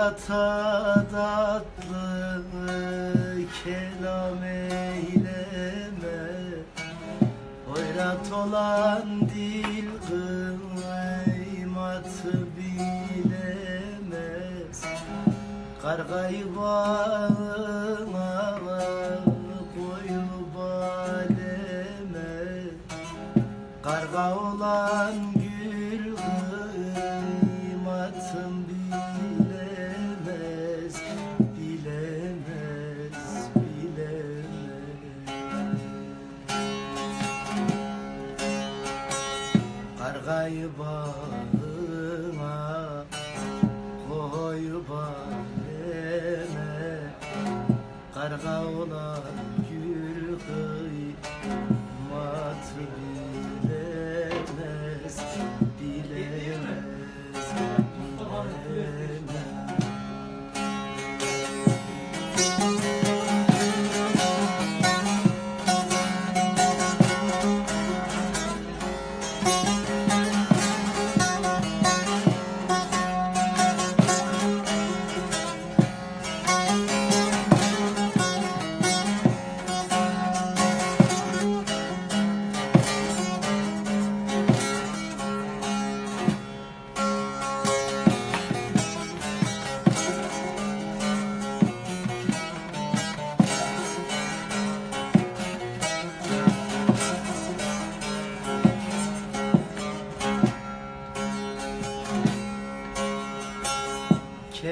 Hoyrata tatlı kelam eyleme. Hoyrat olan dil kıymatı bilemez. Kargayı bağına koyup aleme Karga olan Kargayı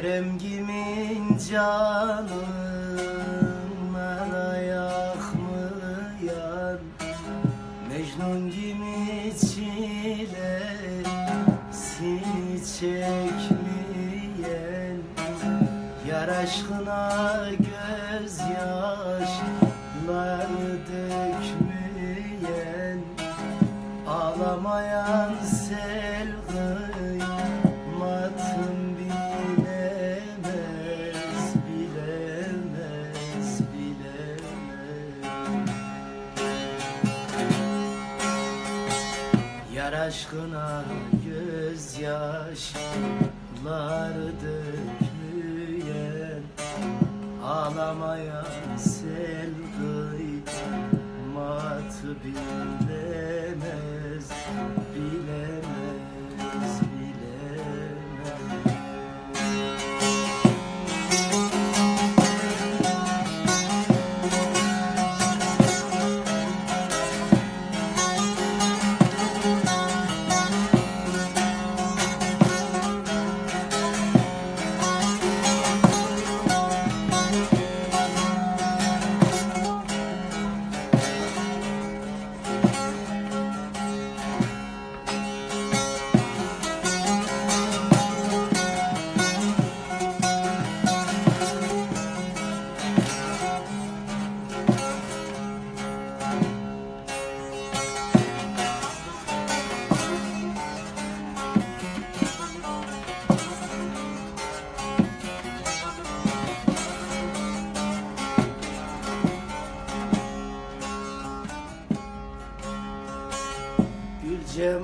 Kerem kimin canına yakmayan Mecnun gibi çilesini çekmeyen. Yar aşkına gözyaşlar dökmeyen. Ağlamayan sel Ağlamayan sel kıymatı bilemez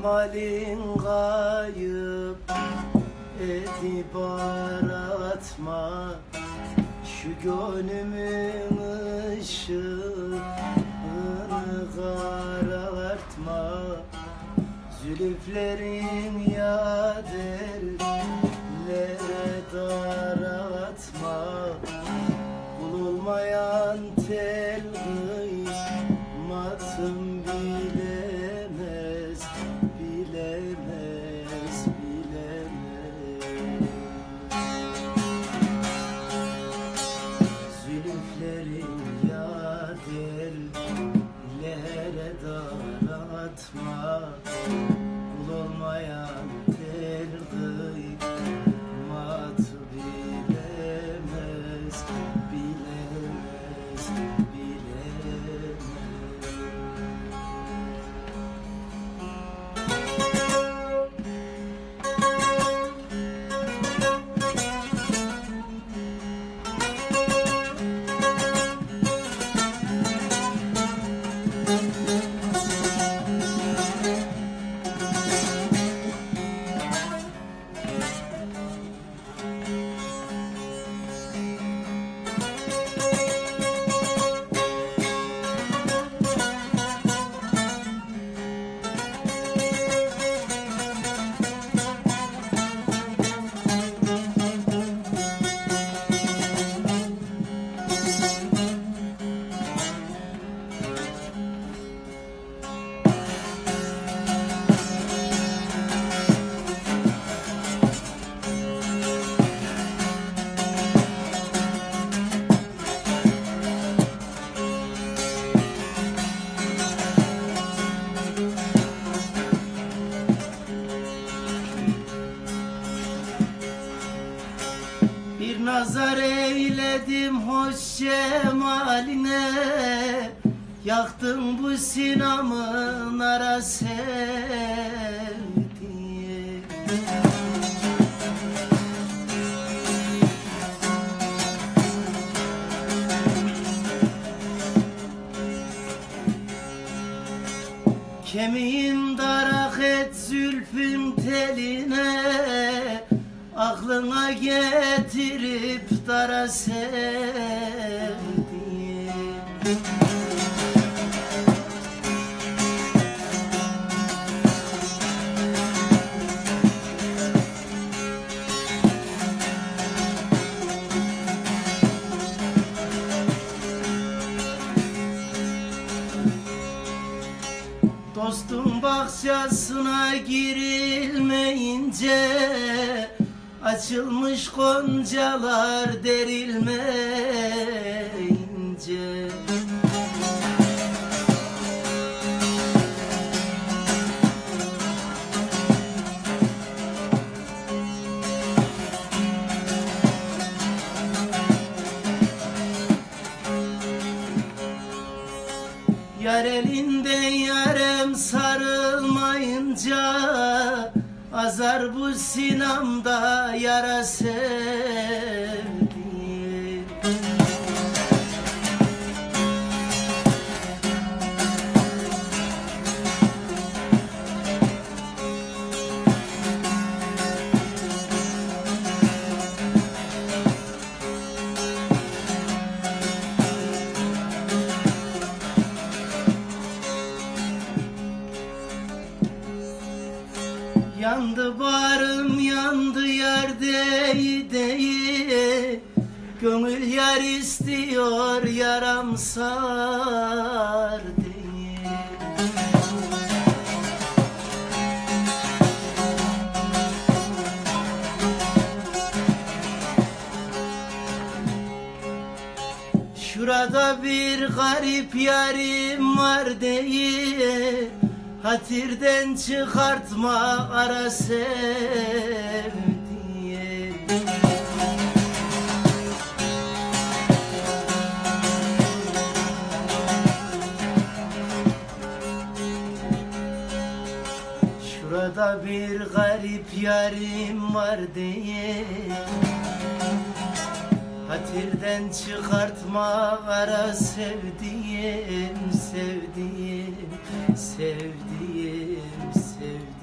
cemalin kayıp edip aratma. Şu gönlümün ışığını karartma. Zülüflerin yaderlere daratma Bulunmayan tel Zülüflerin yaderlere daratma Bulunmayan tel Yaktın bu sinamın ara sevdiğim Kemiğin darak et zülfün teline Aklına getirip dara sevdiğim girilmeyince Açılmış goncalar derilmeyince. Yar elinden yarem sarılmayınca Azar bu sinamda yara sevdiğim Yandı barım yandı yerde değil Gönül yar istiyor yaram sar Şurada bir garip yarim var değil Hatirden çıkartma ara sevdiğim. Şurada bir garip yarim var diye Hatirden çıkartma ara sevdiğim, sevdiğim, sevdiğim, sevdiğim